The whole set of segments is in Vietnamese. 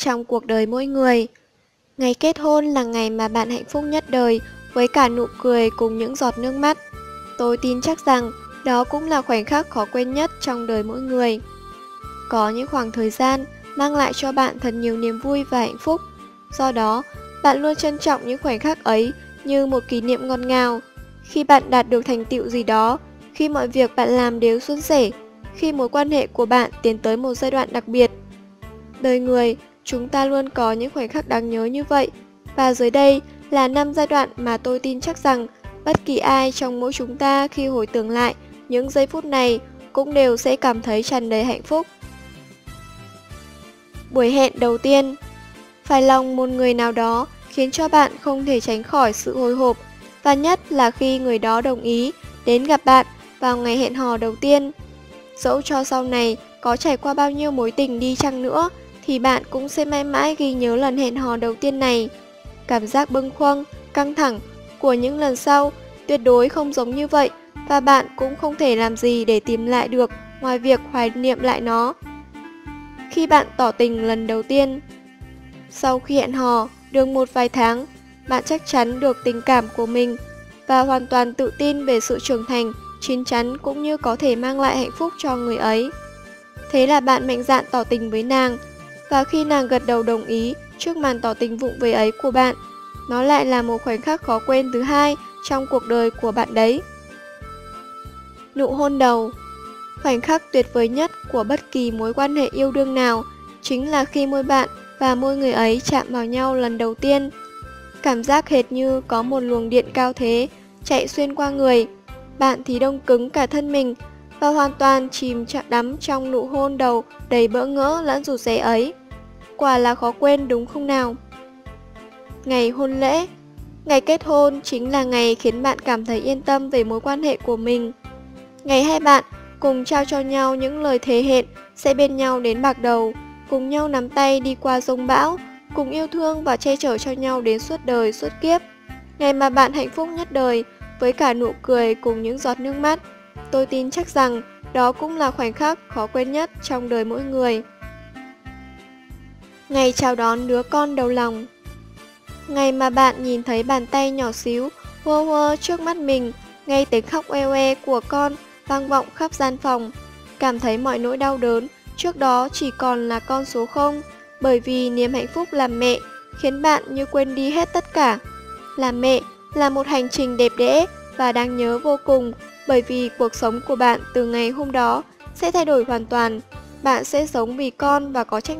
trong cuộc đời mỗi người. Ngày kết hôn là ngày mà bạn hạnh phúc nhất đời với cả nụ cười cùng những giọt nước mắt. Tôi tin chắc rằng đó cũng là khoảnh khắc khó quên nhất trong đời mỗi người. Có những khoảng thời gian mang lại cho bạn thật nhiều niềm vui và hạnh phúc. Do đó, bạn luôn trân trọng những khoảnh khắc ấy như một kỷ niệm ngọt ngào. Khi bạn đạt được thành tựu gì đó, khi mọi việc bạn làm đều suôn sẻ, khi mối quan hệ của bạn tiến tới một giai đoạn đặc biệt. Đời người, chúng ta luôn có những khoảnh khắc đáng nhớ như vậy. Và dưới đây là năm giai đoạn mà tôi tin chắc rằng bất kỳ ai trong mỗi chúng ta khi hồi tưởng lại những giây phút này cũng đều sẽ cảm thấy tràn đầy hạnh phúc. Buổi hẹn đầu tiên Phải lòng một người nào đó khiến cho bạn không thể tránh khỏi sự hồi hộp, và nhất là khi người đó đồng ý đến gặp bạn vào ngày hẹn hò đầu tiên. Dẫu cho sau này có trải qua bao nhiêu mối tình đi chăng nữa thì bạn cũng sẽ mãi mãi ghi nhớ lần hẹn hò đầu tiên này. Cảm giác bâng khuâng, căng thẳng của những lần sau tuyệt đối không giống như vậy và bạn cũng không thể làm gì để tìm lại được ngoài việc hoài niệm lại nó. Khi bạn tỏ tình lần đầu tiên Sau khi hẹn hò được một vài tháng, bạn chắc chắn được tình cảm của mình và hoàn toàn tự tin về sự trưởng thành, chín chắn cũng như có thể mang lại hạnh phúc cho người ấy. Thế là bạn mạnh dạn tỏ tình với nàng và khi nàng gật đầu đồng ý trước màn tỏ tình vụng về ấy của bạn, nó lại là một khoảnh khắc khó quên thứ hai trong cuộc đời của bạn đấy. Nụ hôn đầu Khoảnh khắc tuyệt vời nhất của bất kỳ mối quan hệ yêu đương nào chính là khi môi bạn và môi người ấy chạm vào nhau lần đầu tiên. Cảm giác hệt như có một luồng điện cao thế chạy xuyên qua người. Bạn thì đông cứng cả thân mình và hoàn toàn chìm chạm đắm trong nụ hôn đầu đầy bỡ ngỡ lẫn rụt rè ấy. Quả là khó quên đúng không nào? Ngày hôn lễ Ngày kết hôn chính là ngày khiến bạn cảm thấy yên tâm về mối quan hệ của mình. Ngày hai bạn cùng trao cho nhau những lời thề hẹn sẽ bên nhau đến bạc đầu, cùng nhau nắm tay đi qua rông bão, cùng yêu thương và che chở cho nhau đến suốt đời suốt kiếp. Ngày mà bạn hạnh phúc nhất đời với cả nụ cười cùng những giọt nước mắt. Tôi tin chắc rằng đó cũng là khoảnh khắc khó quên nhất trong đời mỗi người. Ngày chào đón đứa con đầu lòng Ngày mà bạn nhìn thấy bàn tay nhỏ xíu, hô hô trước mắt mình, ngay tiếng khóc oe oe của con vang vọng khắp gian phòng. Cảm thấy mọi nỗi đau đớn, trước đó chỉ còn là con số 0, bởi vì niềm hạnh phúc làm mẹ khiến bạn như quên đi hết tất cả. Làm mẹ là một hành trình đẹp đẽ và đáng nhớ vô cùng, bởi vì cuộc sống của bạn từ ngày hôm đó sẽ thay đổi hoàn toàn. Bạn sẽ sống vì con và có trách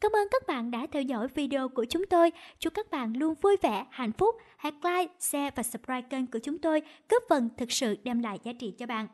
Cảm ơn các bạn đã theo dõi video của chúng tôi. Chúc các bạn luôn vui vẻ, hạnh phúc. Hãy like, share và subscribe kênh của chúng tôi, góp phần thực sự đem lại giá trị cho bạn.